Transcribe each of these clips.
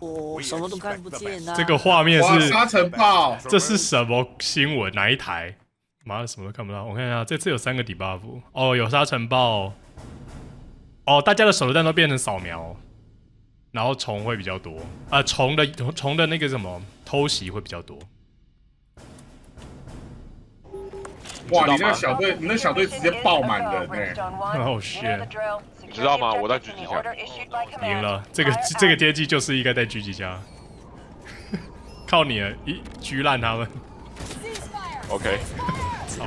我什么都看不见呐。这个画面，是沙尘暴，这是什么新闻？哪一台？妈的，什么都看不到。我看一下，这次有三个 debuff。哦，有沙尘暴。哦，大家的手榴弹都变成扫描，然后虫会比较多。啊，虫的虫的那个什么偷袭会比较多。哇，你那个小队，你那小队直接爆满人哎！哦 shit！你知道吗？我在狙击枪。赢了，这个这个阶级就是应该在狙击枪。靠你了，一狙烂他们。OK。好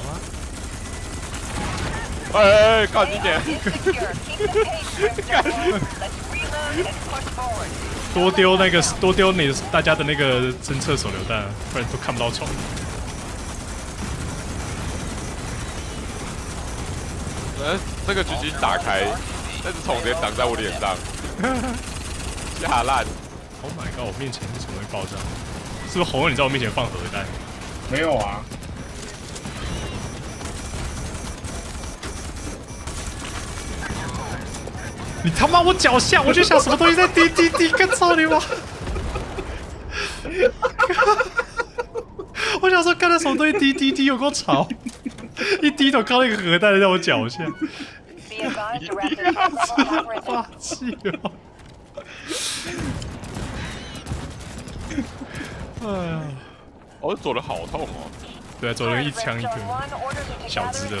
吗？哎，靠近点！多丢那个，多丢你大家的那个侦测手榴弹，不然都看不到虫。嗯，这个狙击打开，那只虫直接挡在我脸上，吓烂。Oh my god！我面前是什么会爆炸？是不是红人你在我面前放核弹？没有啊。你他妈我脚下，我就想什么东西在滴滴滴，干操你妈！我想说，看到什么东西滴滴滴，有够吵！一低头看到一个核弹在我脚下，霸气哦！哎呀，我走的好痛哦。对啊，左人一枪一个，小只的。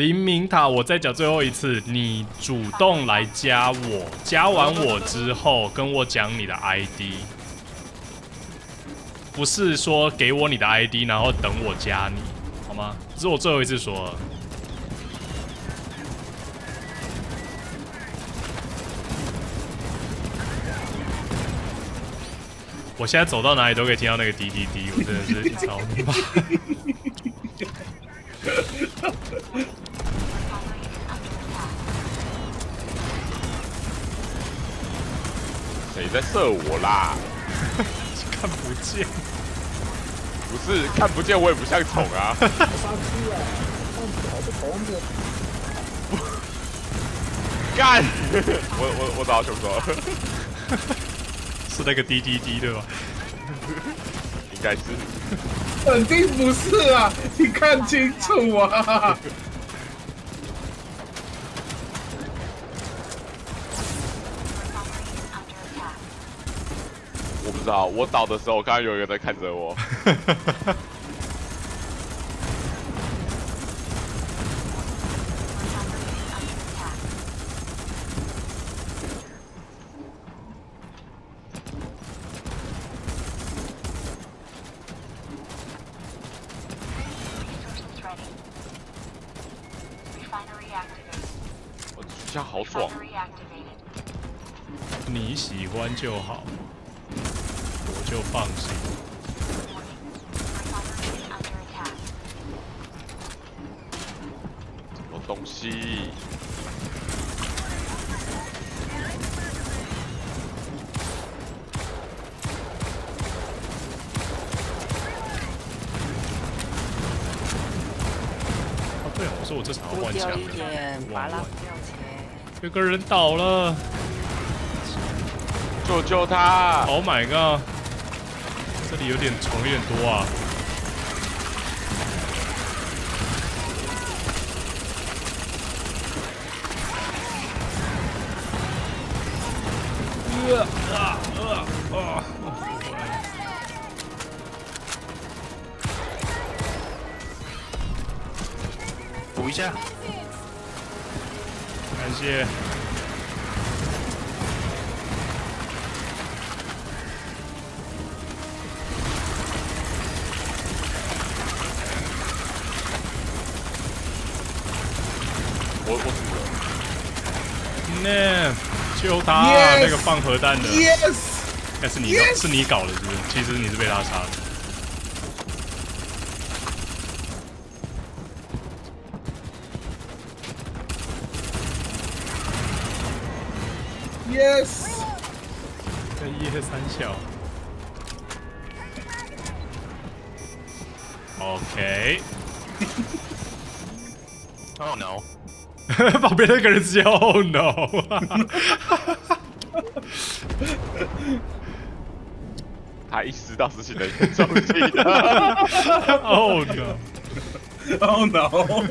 黎明塔，我再讲最后一次，你主动来加我，加完我之后跟我讲你的 ID，不是说给我你的 ID，然后等我加你，好吗？这是我最后一次说了。我现在走到哪里都可以听到那个滴滴滴，我真的是操你妈！谁在射我啦？看不见，不是看不见，我也不像虫啊。干！我我我找到熊哥，是那个滴滴滴对吧？应该是。肯定不是啊！你看清楚啊！我不知道，我倒的时候，刚刚有一个在看着。我 狙枪好爽，你喜欢就好，我就放心。什么东西？哦，对啊，我说我这场要换枪多掉一点，拔拉弯弯不要钱。有个人倒了救救他！，Oh my god！这里有点虫有点多啊。呃啊呃啊！补救他 Yes 那个放核弹的，Yes，那是你是你搞的，是不是？其实你是被他杀的。Yes，在夜三小。OK，Oh no！旁边那个人 直接 Oh no！他意识到事情的严重性了。oh no！Oh no！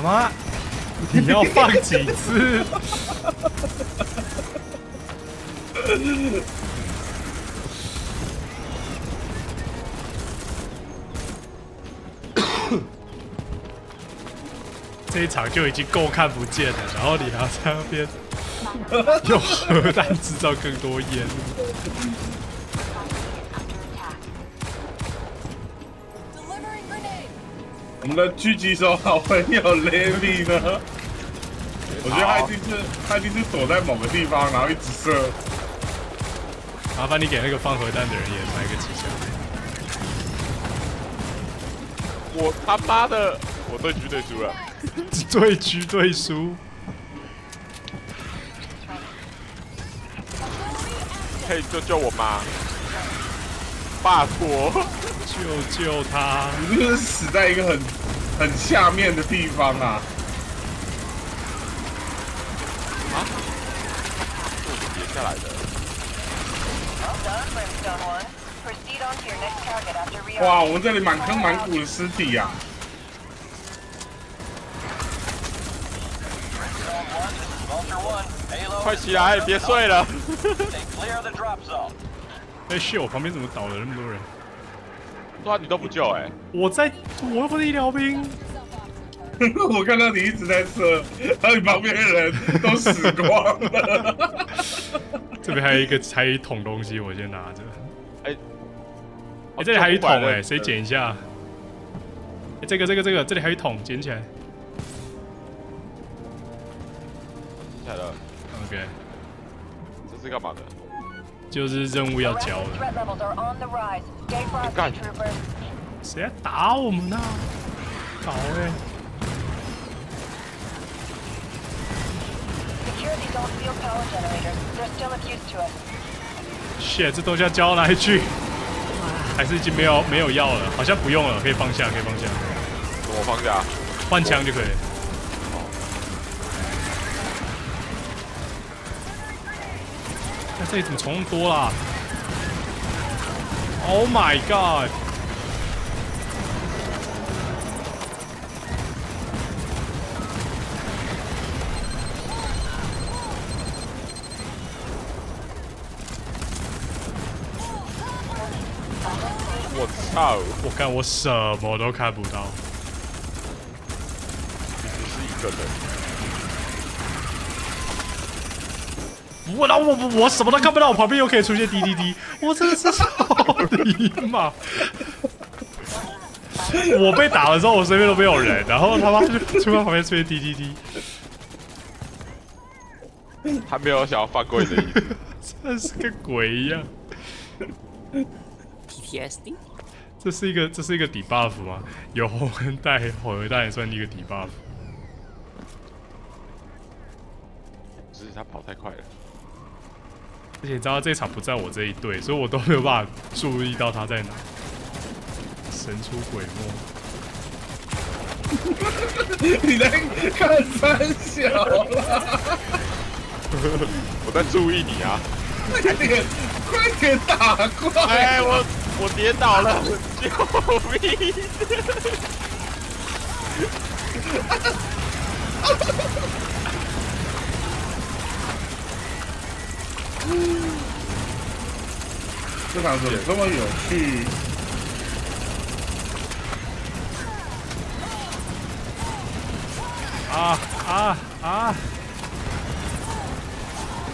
他妈，你要放几次？这一场就已经够看不见了，然后你还要在那边用核弹制造更多烟雾。们的狙击手好朋友 Levi 呢？我觉得他一定是他一定是躲在某个地方，然后一直射。麻烦你给那个放核弹的人也买个机枪。我他妈的，我对狙对输了。对狙对输，可以救救我吗？拜托，救救他！你这是死在一个很、很下面的地方啊！啊？这是叠下来的。哇，我们这里满坑满谷的尸体呀！快起来，别睡了！哎、shit！我旁边怎么倒了那么多人？对啊，你都不救哎、我在，我又不是医疗兵。我看到你一直在射，然后你旁边的人都死光了。这边还有一个，还有一桶东西，我先拿着。哎哎、这里还有一桶哎、哎，谁捡一下？哎、这个这个这个，这里还有一桶，捡起来。起来了，OK，这是干嘛的？就是任务要交了。干！谁要打我们呢？搞嘞！shit，这东西要交来去。还是已经没有没有药了，好像不用了，可以放下，可以放下。怎么放下？换枪就可以。那这里怎么虫多啦？Oh my god！我操！我看我什么都看不到。你只是一个人，我然后我我我什么都看不到，我旁边又可以出现滴滴滴，我真的是操你妈！我被打的时候，我身边都没有人，然后他妈就突然旁边出现滴滴滴，他没有想要放过你的意思。真的是跟鬼一样。PTSD，这是一个这是一个 debuff 吗？有红跟带红带也算一个 debuff。只是他跑太快了。而且你知道这场不在我这一队，所以我都没有办法注意到他在哪。神出鬼没。你在看三小啦，我在注意你啊！快点，快点打怪！哎，我我跌倒了，救命！这场子有这么有趣？啊啊啊！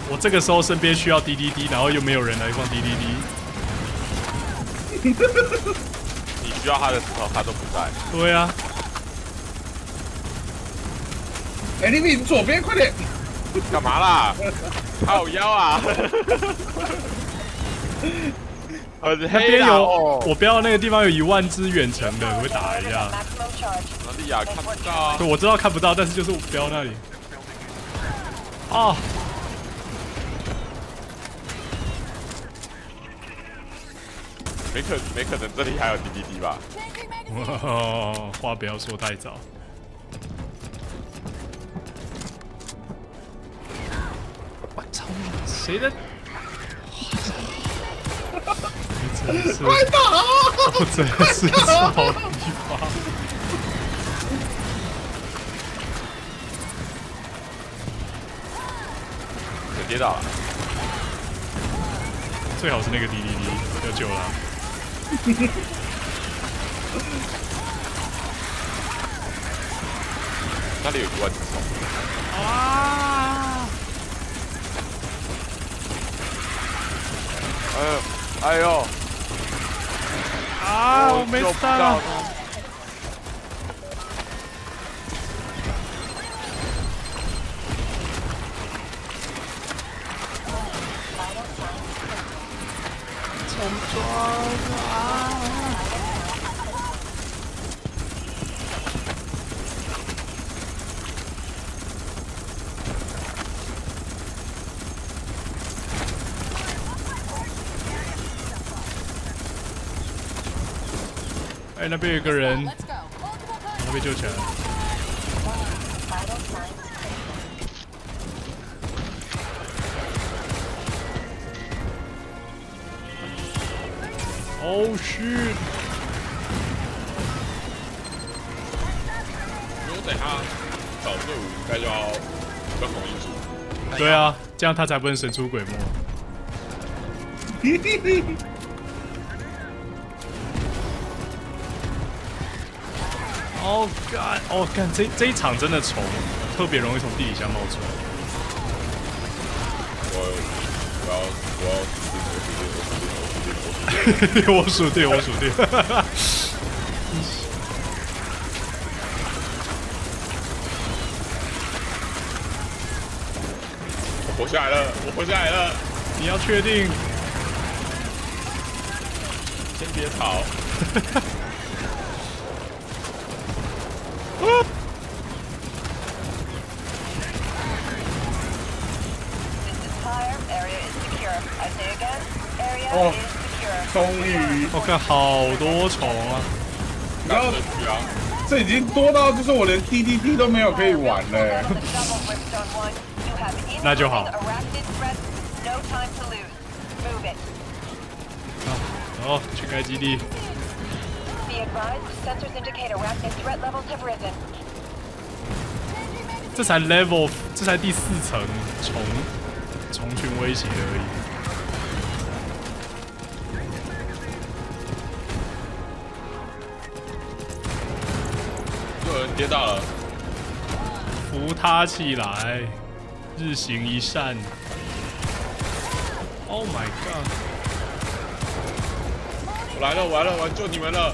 我这个时候身边需要滴滴滴然后又没有人来放滴滴滴。你需要他的时候，他都不在。对啊，哎，你你左边快点！干嘛啦？靠腰啊！很那黑边有我标的那个地方有一万只远程的，我会打一下。哪里啊？看不到啊！对，我知道看不到，但是就是我标那里。哦，没可没可能，这里还有滴滴滴吧 话不要说太早。谁的？真的是，快打！我真的是超地方。有跌倒了。最好是那个滴滴滴要救了。那里有一万只虫。啊！哎呦，哎呦，啊！我那边有个人，快被救起来！Oh shit！我等他找队伍，应该就要跟红一组。对啊，这样他才不能神出鬼没。嘿嘿嘿。Oh god！哦，干这这一场真的虫特别容易从地底下冒出来。我我要我要我数定我数定我数定我数 定。我数定，我数定。我活下来了，我活下来了。你要确定？先别吵。哦，终于！我看好多虫啊，然后这已经多到就是我连 ddp 都没有可以玩嘞。那就 好。好，去开基地。这才 level，这才第四层虫虫群威胁而已。又有人跌倒了。扶他起来，日行一善。Oh my god！我来了，我来了，我要救你们了！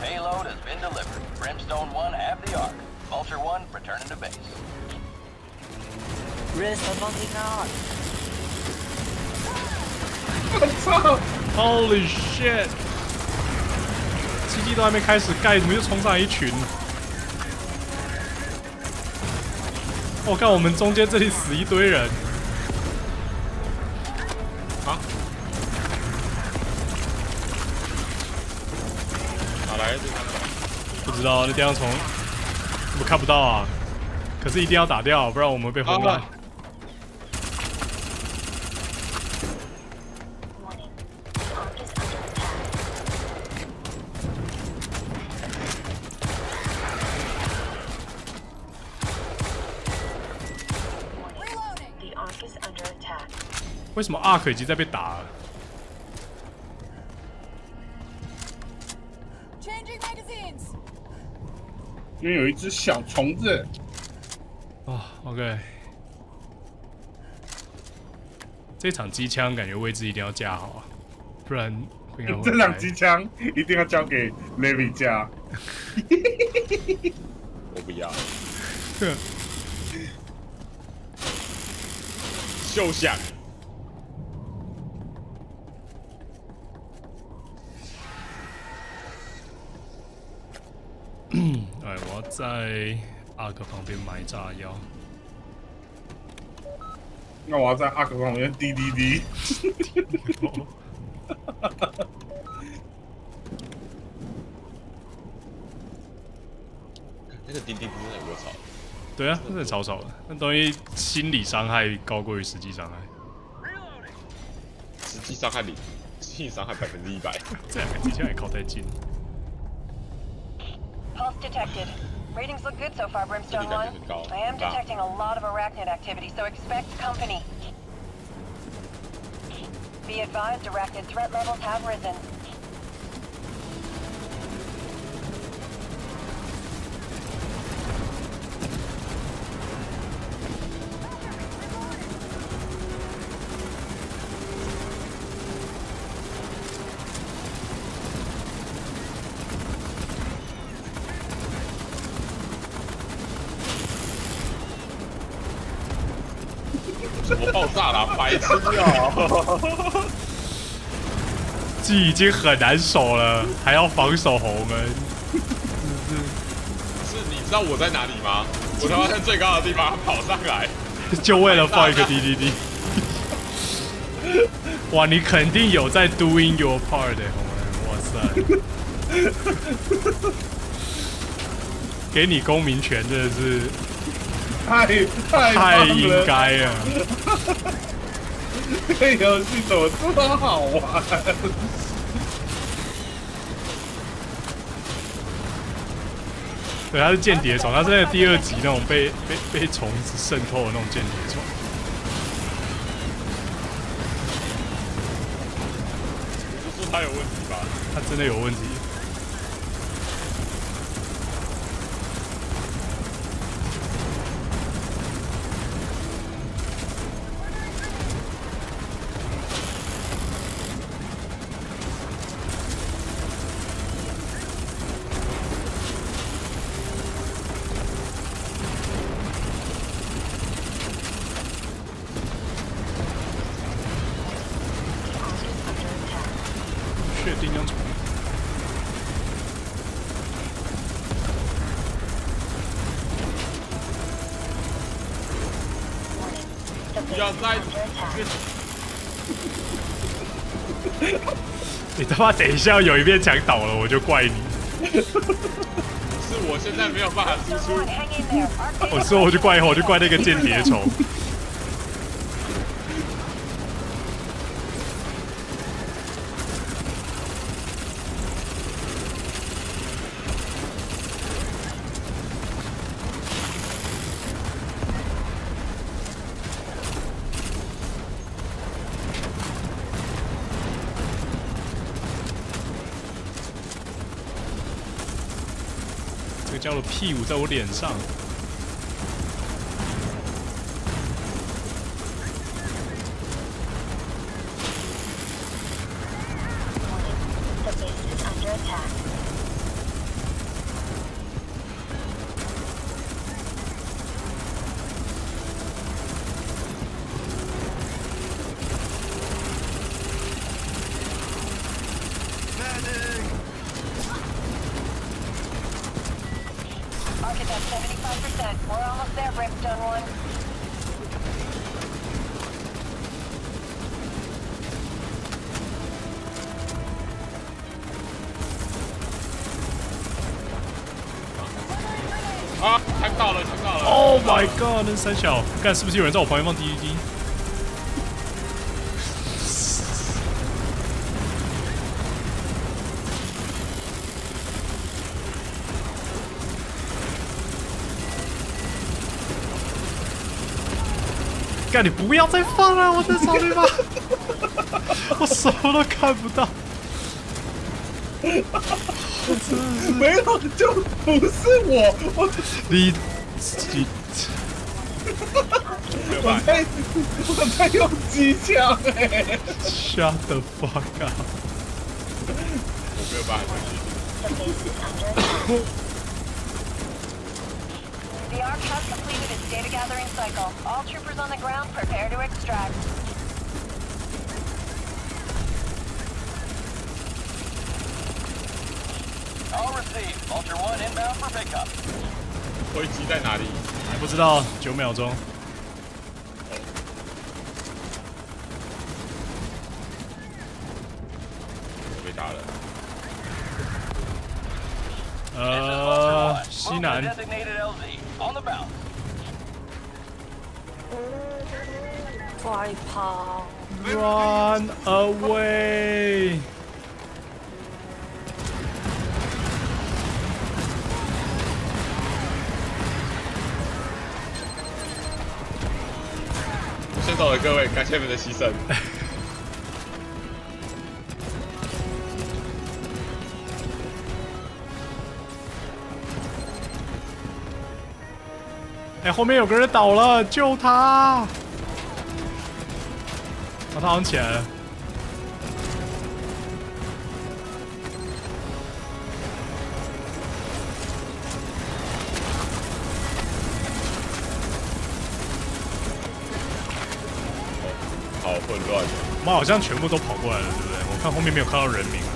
Payload has been delivered. Brimstone 1 have the Ark. Vulture 1 returning to base. Rest of mounting out. 我操！ Holy shit！基地都还没开始盖，怎么就冲上来一群？我、看我们中间这里死一堆人。 知道，那电浆虫怎么看不到啊？可是一定要打掉，不然我们被封了。为什么 Arc 已经在被打了？因为有一只小虫子，啊、o k 这场机枪感觉位置一定要架好啊，不然 这辆开机枪一定要交给 Levi 架。我不要。休想！在 Ark 旁边埋炸药。那我要在阿克旁边滴滴滴。那个滴滴不是很多吵，对啊，真的超少的，那东西心理伤害高过于实际伤害。实际伤害零，实际伤害百分之一百。这两个机枪也靠太近。Pulse detected. Ratings look good so far, Brimstone 1. I am detecting a lot of arachnid activity, so expect company. Be advised, arachnid threat levels have risen. 白痴哦！这已经很难守了，还要防守红门，是你知道我在哪里吗？我他妈在最高的地方跑上来，就为了放一个 DDD。哇，你肯定有在 doing your part 的、红门，哇塞！给你公民权真的是太太太应该了。这游戏怎么这么好玩？对，它是间谍虫，它是那个第二集那种被被被虫子渗透的那种间谍虫。就说他有问题吧？它真的有问题。确定要从在旁边你他妈等一下有一面墙倒了我就怪你。是我现在没有办法输出。我说我就怪我就怪那个间谍虫。第五在我脸上。那是三小，看是不是有人在我旁边放 DVD？干，你不要再放了，我在找你吧，我什么都看不到。没有，就不是我，我你你我在我在用机枪哎、 shut the fuck up！我没有办法相信。 The base is under attack. The Ark has completed its data gathering cycle. All troopers on the ground prepare to extract. All received. Vulture 1 inbound for pickup. 飞机在哪里？还不知道，九秒钟。 呃，西 Vulture 1. Move to 南.快跑！，run away！先走了，各位，感谢你们的牺牲。哎、后面有个人倒了，救他！哦，他好像起来了。好混乱。我们好像全部都跑过来了，对不对？我看后面没有看到人名了，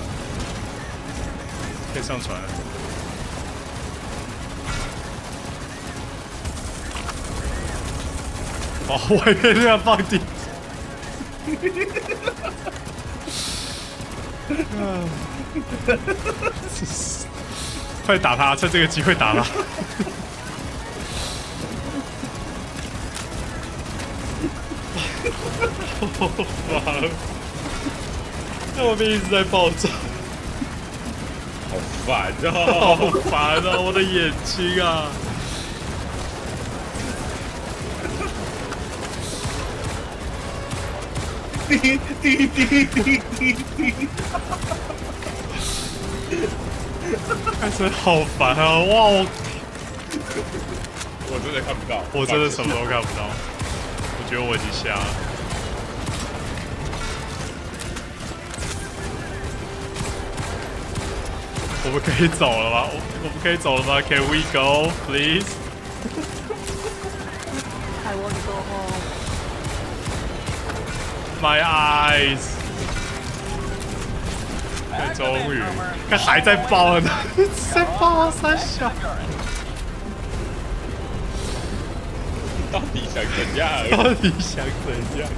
可以上船了。哦，外面这样放地。嗯快打他！趁这个机会打他！完了，那我们一直在爆炸，好烦好！烦啊！我的眼睛啊！滴滴滴滴滴滴，看真的好烦啊！哇，我我真的看不到，我真的什么都看不到，我觉得我已经瞎了。我们可以走了吗？我我们可以走了吗？Can we go, please? I want to go home. My eyes！他，终于，看还在爆呢，在爆啊三小。到底想怎样？到底想怎样？